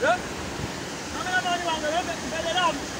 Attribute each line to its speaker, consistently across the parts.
Speaker 1: Kameramanı vardı.
Speaker 2: Beleri almış.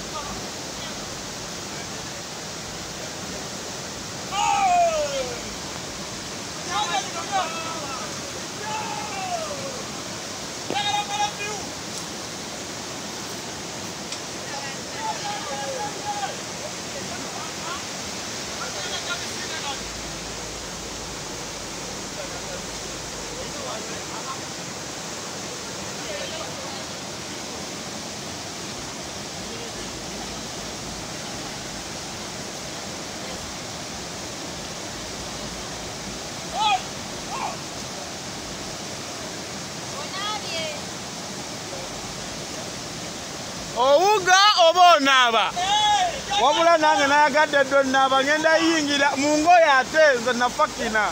Speaker 2: owuga oba onaaba? Wabula nange nayagadde ddo naaba ngenda yingira mu ngoye ate nze nafakina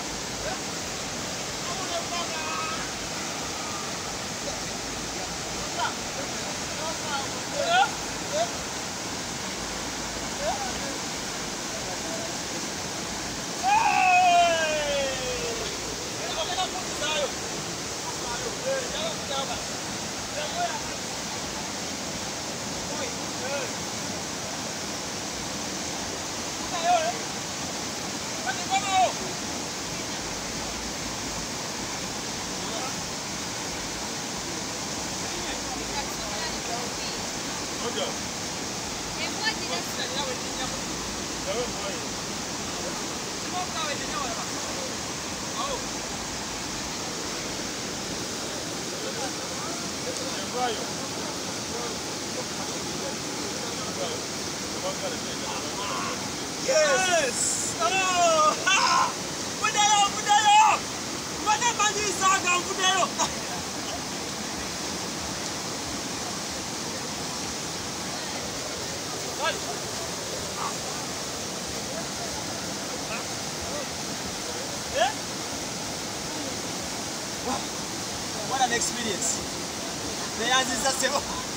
Speaker 1: Yes! Oh! What an experience. The answer is